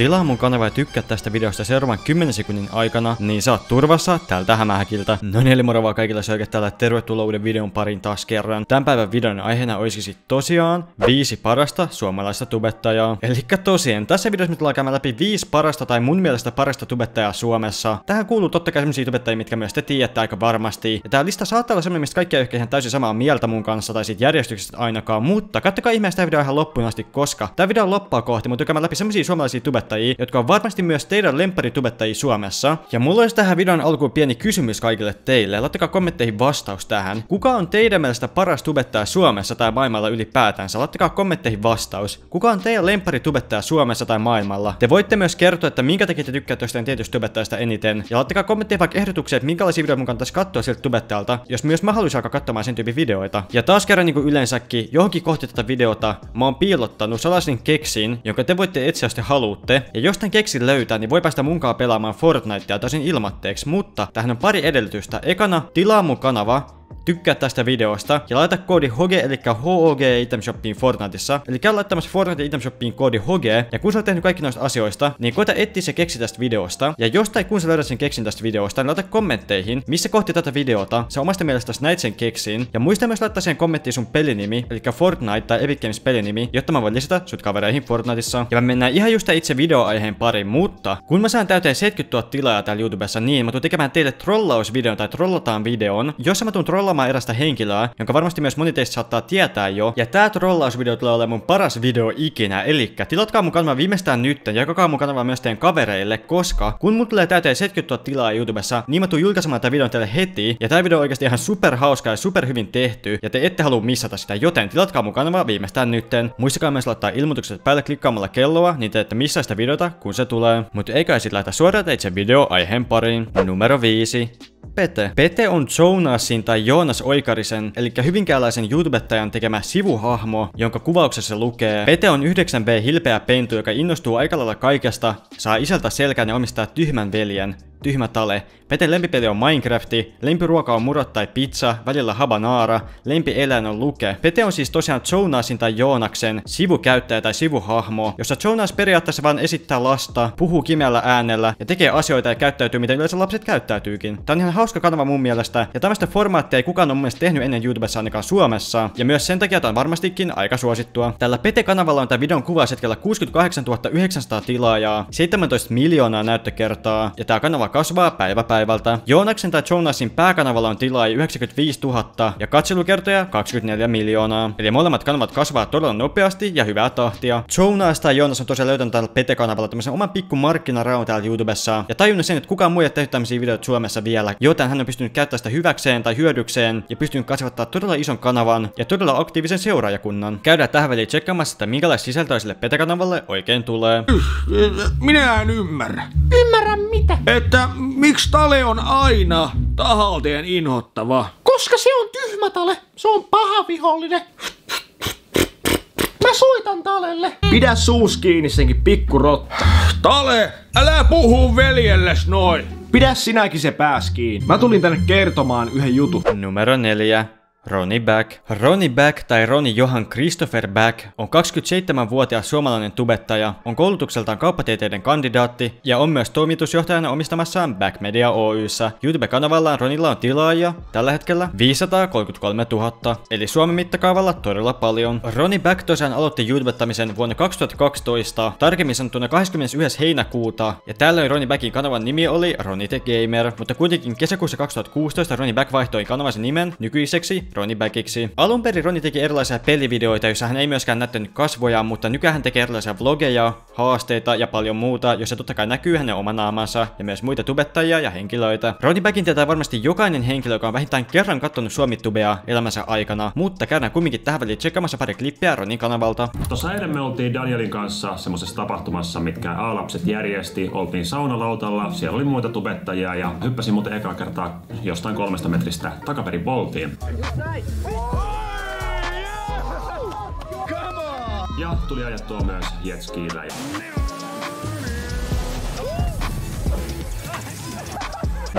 tilaa mun kanava ja tykkää tästä videosta seuraavan 10 sekunnin aikana, niin saat turvassa tältä hämähäkiltä. No niin, eli moro vaan kaikille söiket täällä, tervetuloa uuden videon parin taas kerran. Tämän päivän videon aiheena olisikin tosiaan viisi parasta suomalaista tubettajaa. Eli tosiaan, tässä videossa me tullaan käymään läpi viisi parasta tai mun mielestä parasta tubettajaa Suomessa. Tähän kuuluu totta kai sellaisia tubettajia, mitkä myös te tiedätte aika varmasti. Ja tää lista saattaa olla semmoinen, mistä kaikki ei ehkä ihan täysin samaa mieltä mun kanssa tai siitä järjestyksestä ainakaan, mutta kattokaa ihmeessä video ihan loppuun asti, koska tämä video on loppua kohti, mutta käymään läpi semmoisia suomalaisia tubettajia, jotka on varmasti myös teidän lemmparitubettajia Suomessa. Ja mulla olisi tähän videon alkuun pieni kysymys kaikille teille. Laittakaa kommentteihin vastaus tähän. Kuka on teidän mielestä paras tubettaja Suomessa tai maailmalla ylipäätänsä? Laittakaa kommentteihin vastaus. Kuka on teidän lemparitubettaja Suomessa tai maailmalla? Te voitte myös kertoa, että minkä takia te tykkäätte jostain tietystä tubettajasta eniten. Ja laittakaa kommentteihin vaikka ehdotuksia, että minkälaisia videoita mun kannattaisi katsoa siltä tubettajalta, jos myös mä haluaisin alkaa katsomaan sen tyypin videoita. Ja taas kerran niin kuin yleensäkin, johonkin kohti tätä videota mä oon piilottanut salaisen keksin, jonka te voitte etsiä, jos te haluatte. Ja jos tämän keksin löytää, niin voi päästä munkaan pelaamaan Fortnitea tosin ilmatteeksi, mutta tähän on pari edellytystä. Ekana, tilaa mun kanava, tykkää tästä videosta ja laita koodi HOGE eli HOG Item Shopiin Fortniteissa. Eli käy laittamassa Fortnite Item Shopiin koodi HOGE ja kun sä oot tehnyt kaikki noista asioista, niin koita etsiä se keksi tästä videosta. Ja jos tai kun sä löydät sen keksin tästä videosta, niin laita kommentteihin, missä kohti tätä videota sä omasta mielestäsi näit sen keksin. Ja muista myös laittaa sen kommenttiin sun pelinimi, eli Fortnite tai Epic Games pelinimi, jotta mä voin lisätä sut kavereihin Fortniteissa. Ja mä mennään ihan just itse videoaiheen pariin, mutta kun mä saan täyteen 70 000 tilaajaa täällä YouTubessa, niin mä tuun tekemään teille trollausvideon tai trollataan videon, jossa mä tuun trollaamaan erästä henkilöä, jonka varmasti myös moni teistä saattaa tietää jo. Ja tää trollausvideo tulee olemaan mun paras video ikinä, eli tilatkaa mun kanava viimeistään nyt ja jakakaa mun kanava myös teidän kavereille, koska kun mun tulee täyteen 70 000 tilaa YouTubessa, niin mä tuun julkaisemaan tää videon teille heti. Ja tää video on oikeasti ihan super hauska ja super hyvin tehty, ja te ette halua missata sitä, joten tilatkaa mun kanava viimeistään nytten. Muistakaa myös laittaa ilmoitukset päälle klikkaamalla kelloa, niin te ette missaa sitä videota, kun se tulee. Mutta eikä sit laita suoraan itse video aiheen pariin. Numero 5. Pete. Pete on Jonasin tai Joonas Oikarisen, eli hyvinkääläisen YouTubettajan tekemä sivuhahmo, jonka kuvauksessa lukee Pete on 9B hilpeä pentu, joka innostuu aika lailla kaikesta, saa isältä selkään ja omistaa tyhmän veljen. Tyhmä tale. Peten lempipeli on Minecrafti, lempiruoka on murot tai pizza, välillä habanara, lempieläin on luke. Pete on siis tosiaan Jonasin tai Joonaksen sivukäyttäjä tai sivuhahmo, jossa Jonas periaatteessa vaan esittää lasta, puhuu kimeällä äänellä ja tekee asioita ja käyttäytyy miten yleensä lapset käyttäytyykin. Tää on ihan hauska kanava mun mielestä, ja tämmöistä formaattia ei kukaan ole mun mielestä tehnyt ennen YouTubessa ainakaan Suomessa, ja myös sen takia tää on varmastikin aika suosittua. Tällä Pete-kanavalla on tää videon kuvaushetkellä 68 900 tilaajaa, 17 miljoonaa näyttökertaa, ja tää kanava kasvaa päivä päivältä. Joonaksen tai Jonasin pääkanavalla on tilaa 95 000 ja katselukertoja 24 miljoonaa. Eli molemmat kanavat kasvaa todella nopeasti ja hyvää tahtia. Jonas tai Joonas on tosiaan löytänyt täällä Pete-kanavalla tämmöisen oman pikku markkinaraun täällä YouTubessa ja tajunnut sen, että kukaan muu ei tehnyt tämmöisiä videoita Suomessa vielä, joten hän on pystynyt käyttämään sitä hyväkseen tai hyödykseen ja pystynyt kasvattaa todella ison kanavan ja todella aktiivisen seuraajakunnan. Käydään tähän väliin tsekkaamassa, että minkälaista sisältöä sille Pete-kanavalle oikein tulee. Minä en ymmärrä. Ymmärrä mitä? Että miksi Tale on aina tahalteen inhottava? Koska se on tyhmätale. Se on paha vihollinen. Mä soitan Talelle. Pidä suus kiinni senkin pikkurotta. Tale, älä puhu veljelles noin. Pidä sinäkin se pääs kiinni. Mä tulin tänne kertomaan yhden jutun. Numero 4. Ronnie Back. Ronnie Back tai Ronnie Johan Christopher Back on 27-vuotias suomalainen tubettaja, on koulutukseltaan kauppatieteiden kandidaatti ja on myös toimitusjohtajana omistamassaan Back Media Oyssä. YouTube-kanavallaan Ronilla on tilaajia tällä hetkellä 533 000, eli Suomen mittakaavalla todella paljon. Ronnie Back tosiaan aloitti YouTubettamisen vuonna 2012, tarkemmin sanottuna 21. heinäkuuta, ja tällöin Ronnie Backin kanavan nimi oli Ronnie the Gamer, mutta kuitenkin kesäkuussa 2016 Ronnie Back vaihtoi kanavansa nimen nykyiseksi Ronnie Backiksi. Alun perin Ronnie teki erilaisia pelivideoita, joissa hän ei myöskään näyttänyt kasvoja, mutta nykyään hän tekee erilaisia vlogeja, haasteita ja paljon muuta, jossa totta kai näkyy hänen oma naamansa ja myös muita tubettajia ja henkilöitä. Ronnie Backin tietää varmasti jokainen henkilö, joka on vähintään kerran kattonut Suomi-tubea elämänsä aikana, mutta käydään kumminkin tähän väliin tsekkaamassa pari klippiä Ronin kanavalta. Tuossa eilen me oltiin Danielin kanssa semmoisessa tapahtumassa, mitkä A-lapset järjesti. Oltiin saunalautalla, siellä oli muita tubettajia ja hyppäsin muuten ekaa kertaa jostain kolmesta metristä takaperin voltiin. Ja tuli ajettua myös jetskiillä.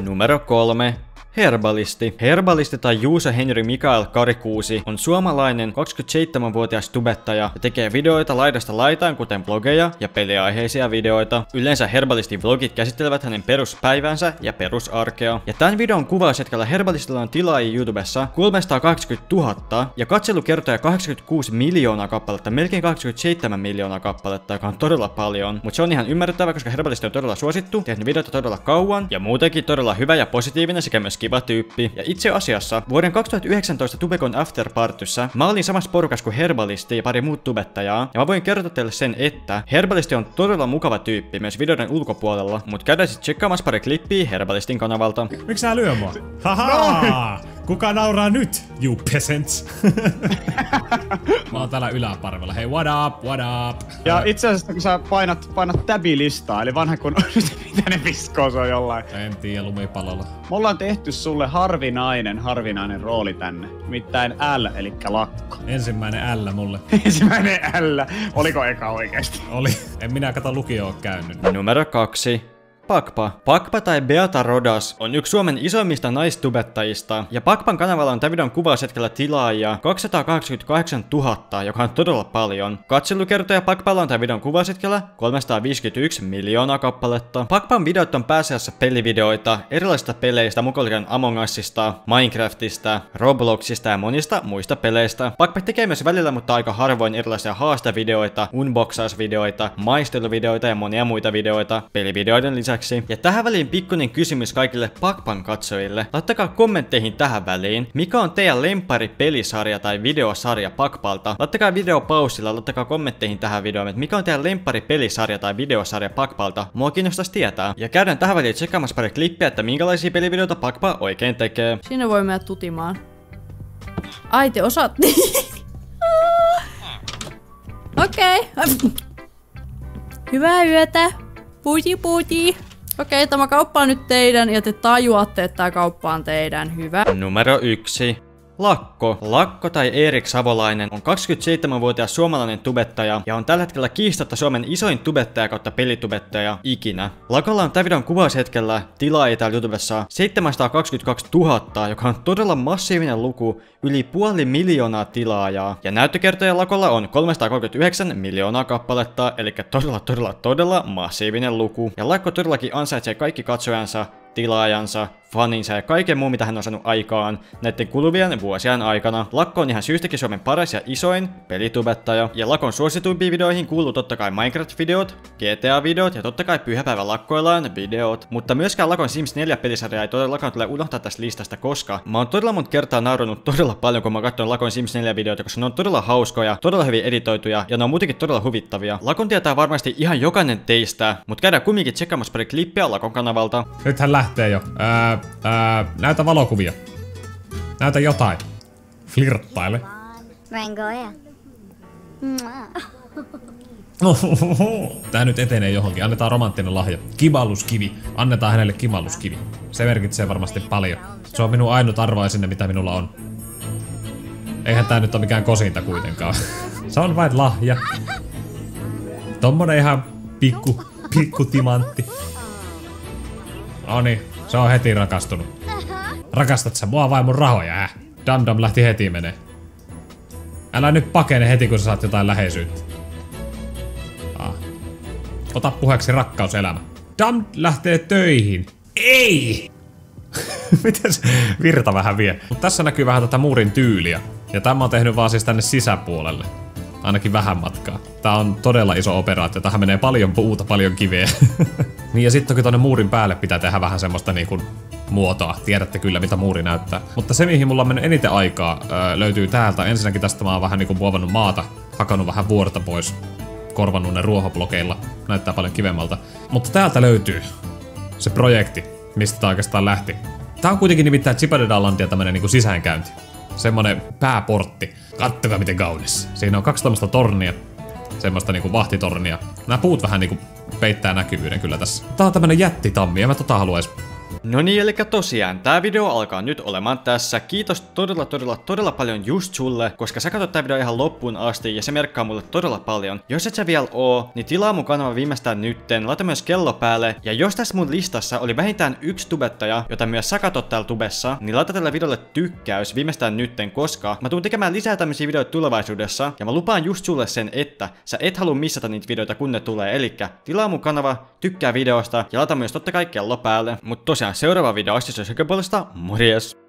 Numero kolme. Herbalisti. Herbalisti tai Juuso Henry Mikael Karikuusi on suomalainen 27-vuotias tubettaja ja tekee videoita laidasta laitaan, kuten blogeja ja peliaiheisia videoita. Yleensä Herbalistin vlogit käsittelevät hänen peruspäivänsä ja perusarkea. Ja tämän videon kuvaushetkellä Herbalistilla on tilaajia YouTubessa 380 000 ja katselukertoja 86 miljoonaa kappaletta, melkein 87 miljoonaa kappaletta, joka on todella paljon. Mutta se on ihan ymmärrettävää, koska Herbalisti on todella suosittu, tehnyt videoita todella kauan ja muutenkin todella hyvä ja positiivinen sekä myös kiva tyyppi. Ja itse asiassa vuoden 2019 Tubekon Afterpartyssä mä olin samassa porukassa kuin Herbalisti ja pari muut tubettajaa. Ja mä voin kertoa teille sen, että Herbalisti on todella mukava tyyppi myös videoiden ulkopuolella, mutta käydään sitten tsekkaamassa pari klippiä Herbalistin kanavalta. Miksi sä lyö mua? Haha! Kuka nauraa nyt, you peasants? Mä oon täällä yläparvella. Hei, what up, what up? Ja itse asiassa kun sä painat, painat tabi-listaa, eli vanha kun mitä ne viskoo se on jollain. En tiedä, lumipallolla. Me ollaan tehty sulle harvinainen, harvinainen rooli tänne. Nimittäin L, eli lakko. Ensimmäinen L mulle. Ensimmäinen L. Oliko eka oikeesti? Oli. En minä kato lukio oo käynyt. Numero kaksi. Pakpa. Pakpa tai Beata Rodas on yksi Suomen isoimmista naistubettajista, ja Pakpan kanavalla on tämän videon kuvaushetkellä tilaajia 288 000, joka on todella paljon. Katselukertoja Pakpalla on tämän videon kuvaushetkellä 351 miljoonaa kappaletta. Pakpan videot on pääasiassa pelivideoita, erilaisista peleistä, mukaan Among Usista, Minecraftista, Robloxista ja monista muista peleistä. Pakpa tekee myös välillä, mutta aika harvoin erilaisia haastevideoita, unboxausvideoita, maisteluvideoita ja monia muita videoita, pelivideoiden lisäksi lisäksi. Ja tähän väliin pikkuinen kysymys kaikille Pakpan katsojille. Laittakaa kommentteihin tähän väliin, mikä on teidän lempari pelisarja tai videosarja Pakpalta. Laittakaa video pausilla, laittakaa kommentteihin tähän videoon, että mikä on teidän lempari pelisarja tai videosarja Pakpalta. Mua kiinnostaisi tietää. Ja käydään tähän väliin tsekkaamassa pari klippiä, että minkälaisia pelivideoita Pakpa oikein tekee. Siinä voi mennä tutimaan. Ai te osaatte. Okei. Okay. Hyvää yötä. Puti puti. Okei, okay, tämä kauppa on nyt teidän ja te tajuatte, että tämä kauppa on teidän. Hyvä. Numero yksi. Lakko. Lakko tai Erik Savolainen on 27-vuotias suomalainen tubettaja ja on tällä hetkellä kiistatta Suomen isoin tubettaja kautta pelitubettaja ikinä. Lakolla on tämän videon kuvaushetkellä tilaajia täällä YouTubessa 722 000, joka on todella massiivinen luku, yli puoli miljoonaa tilaajaa. Ja näyttökertoja Lakolla on 339 miljoonaa kappaletta, eli todella todella todella massiivinen luku. Ja Lakko todellakin ansaitsee kaikki katsojansa tilaajansa, faninsa ja kaiken muun, mitä hän on saanut aikaan näiden kuluvien vuosien aikana. Lakko on ihan syystäkin Suomen paras ja isoin pelitubettaja, ja Lakon suosituimpiin videoihin kuuluu totta kai Minecraft-videot, GTA-videot ja totta kai Pyhäpäivän lakkoillaan videot. Mutta myöskään Lakon Sims 4 pelisarja ei todellakaan tule unohtaa tästä listasta, koska mä oon todella monta kertaa naurunut todella paljon, kun mä oon Lakon Sims 4 videoita, koska ne on todella hauskoja, todella hyvin editoituja ja ne on muutenkin todella huvittavia. Lakon tietää varmasti ihan jokainen teistä, mutta käydään kumminkin tsekkaamassa pari klippiä Lakon kanavalta. Nythän lähtee jo. Ää, ää, näytä valokuvia. Näytä jotain. Flirttaile. Rangoja. Tää nyt etenee johonkin. Annetaan romanttinen lahja. Kivalluskivi. Annetaan hänelle kivalluskivi. Se merkitsee varmasti paljon. Se on minun ainut arvoisenne, mitä minulla on. Eihän tää nyt ole mikään kosinta kuitenkaan. Se on vain lahja. Tommonen ihan pikku, pikku timantti. Noniin, se on heti rakastunut. Rakastat sä mua vai mun rahoja, äh? Damdam lähti heti menee. Älä nyt pakene heti, kun sä saat jotain läheisyyttä. Ah. Ota puheeksi rakkauselämä. Dam lähtee töihin. Ei! Miten se virta vähän vie? Mut tässä näkyy vähän tätä muurin tyyliä. Ja tämä on tehnyt vaan siis tänne sisäpuolelle. Ainakin vähän matkaa. Tää on todella iso operaatio. Tähän menee paljon puuta, paljon kiveä. niin ja sitten toki tonne muurin päälle pitää tehdä vähän semmoista niinku muotoa. Tiedätte kyllä, mitä muuri näyttää. Mutta se, mihin mulla on mennyt eniten aikaa, öö, löytyy täältä. Ensinnäkin tästä mä oon vähän niinku muovannut maata, hakannut vähän vuorta pois, korvannut ne ruohoblokeilla. Näyttää paljon kivemmalta. Mutta täältä löytyy se projekti, mistä tää oikeastaan lähti. Tää on kuitenkin nimittäin Chipadedallandia tämmönen niinku sisäänkäynti. Semmonen pääportti. Kattokaa miten kaunis. Siinä on kaksi tämmöistä tornia. Semmoista niinku vahtitornia. Nämä puut vähän niinku peittää näkyvyyden kyllä tässä. Tää on tämmönen jättitammi, ja mä tota haluais No niin, eli tosiaan, tää video alkaa nyt olemaan tässä. Kiitos todella, todella, todella paljon just sulle, koska sä katsot tää video ihan loppuun asti ja se merkkaa mulle todella paljon. Jos et sä vielä oo, niin tilaa mun kanava viimeistään nytten, laita myös kello päälle, ja jos tässä mun listassa oli vähintään yksi tubettaja, jota myös sä katot täällä tubessa, niin laita tälle videolle tykkäys viimeistään nytten, koska mä tuun tekemään lisää tämmöisiä videoita tulevaisuudessa, ja mä lupaan just sulle sen, että sä et halua missata niitä videoita kun ne tulee, eli tilaa mun kanava, tykkää videosta, ja laita myös totta kai kello päälle. Mut tosiaan seuraava video se puolesta, morjes!